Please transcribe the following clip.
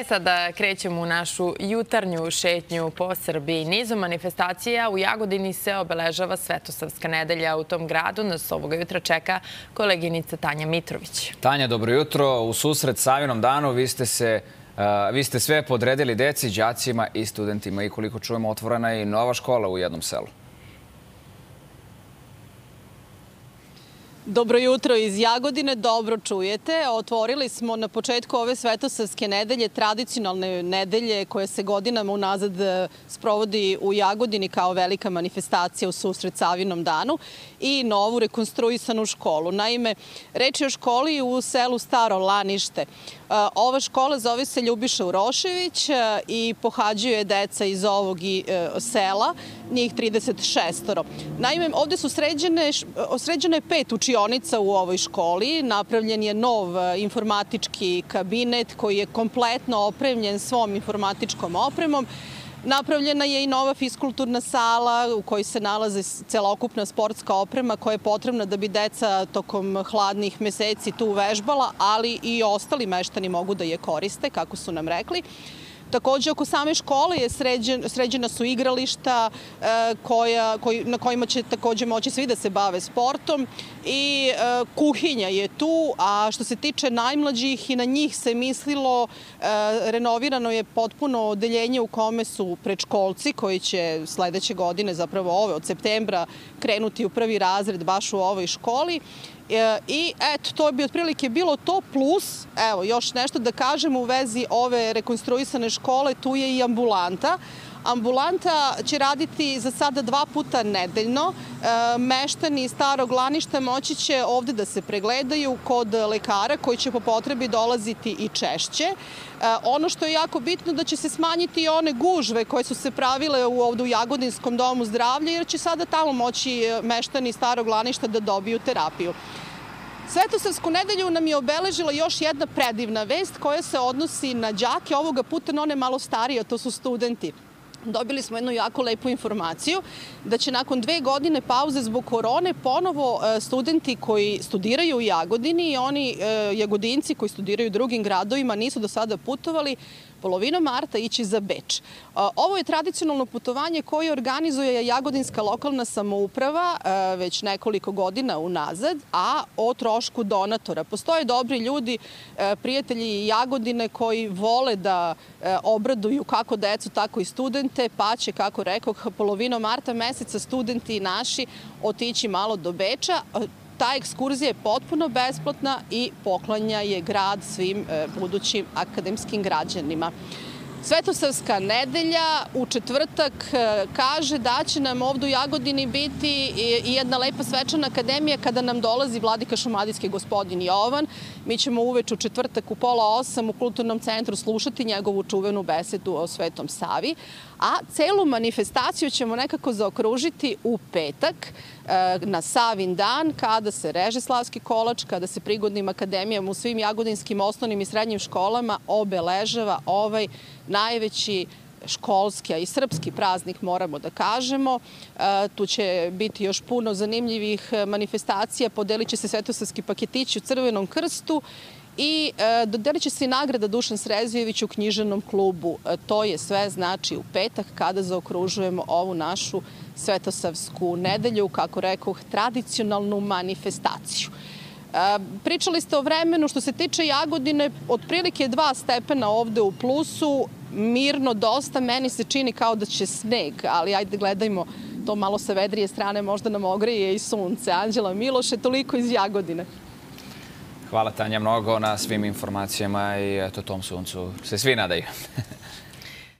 E sada krećemo u našu jutarnju šetnju po Srbiji. Nizom manifestacija u Jagodini se obeležava Svetosavska nedelja. U tom gradu nas ovoga jutra čeka koleginica Tanja Mitrović. Tanja, dobro jutro. U susret Savinom danu vi ste se vi ste sve podredili deci, đacima i studentima i koliko čujemo otvorena je i nova škola u jednom selu. Dobro jutro iz Jagodine, dobro čujete. Otvorili smo na početku ove Svetosavske nedelje, tradicionalne nedelje koje se godinama unazad e, sprovodi u Jagodini kao velika manifestacija u susret Savinom danu i novu rekonstruisanu školu. Naime, reč je o školi u selu Staro Lanište. E, ova škola zove se Ljubiša Urošević e, i pohađuje deca iz ovog sela, njih 36. Naime, ovde su sređene, sređene pet učionica u ovoj školi. Napravljen je nov e, informatički kabinet koji je kompletno opremljen svom informatičkom opremom. Napravljena je i nova fiskulturna sala u kojoj se nalaze celokupna sportska oprema koja je potrebna da bi deca tokom hladnih meseci tu vežbala, ali i ostali meštani mogu da je koriste, kako su nam rekli. Takođe, oko same škole je sređen, sređena su igrališta e, koja, koji, na kojima će takođe moći svi da se bave sportom. I e, kuhinja je tu, a što se tiče najmlađih i na njih se mislilo, e, renovirano je potpuno odeljenje u kome su predškolci koji će sledeće godine, zapravo ove od septembra, krenuti u prvi razred baš u ovoj školi I eto, to bi otprilike bilo to, plus, evo, još nešto da kažem u vezi ove rekonstruisane škole, tu je i ambulanta. Ambulanta će raditi za sada dva puta nedeljno. E, meštani starog laništa moći će ovde da se pregledaju kod lekara koji će po potrebi dolaziti i češće. E, ono što je jako bitno da će se smanjiti i one gužve koje su se pravile u, ovde u Jagodinskom domu zdravlja jer će sada tamo moći meštani starog laništa da dobiju terapiju. Svetosavsku nedelju nam je obeležila još jedna predivna vest koja se odnosi na đake, ovoga puta na one malo starije, to su studenti dobili smo jednu jako lepu informaciju da će nakon dve godine pauze zbog korone ponovo e, studenti koji studiraju u Jagodini i oni e, jagodinci koji studiraju u drugim gradovima nisu do sada putovali polovinom marta ići za Beč. Ovo je tradicionalno putovanje koje organizuje Jagodinska lokalna samouprava već nekoliko godina unazad, a o trošku donatora. Postoje dobri ljudi, prijatelji Jagodine koji vole da obraduju kako decu, tako i studente, pa će, kako rekao, polovinom marta meseca studenti naši otići malo do Beča. Ta ekskurzija je potpuno besplatna i poklanja je grad svim e, budućim akademskim građanima. Svetosavska nedelja u četvrtak e, kaže da će nam ovde u Jagodini biti i jedna lepa svečana akademija kada nam dolazi vladika šumadijski gospodin Jovan. Mi ćemo uveč u četvrtak u pola osam u kulturnom centru slušati njegovu čuvenu besedu o Svetom Savi, a celu manifestaciju ćemo nekako zaokružiti u petak e, na Savin dan kada se reže Slavski kolač, kada se prigodnim akademijama u svim jagodinskim osnovnim i srednjim školama obeležava ovaj najveći školski, a i srpski praznik moramo da kažemo. E, tu će biti još puno zanimljivih manifestacija, podelit će se svetosavski paketići u Crvenom krstu i e, dodelit će se i nagrada Dušan Srezijević u knjiženom klubu. E, to je sve znači u petak kada zaokružujemo ovu našu svetosavsku nedelju, kako rekao, tradicionalnu manifestaciju. Pričali ste o vremenu što se tiče Jagodine, otprilike dva stepena ovde u plusu, mirno dosta, meni se čini kao da će sneg, ali ajde gledajmo to malo sa vedrije strane, možda nam ogreje i sunce. Anđela Miloše, toliko iz Jagodine. Hvala Tanja mnogo na svim informacijama i eto tom suncu se svi nadaju.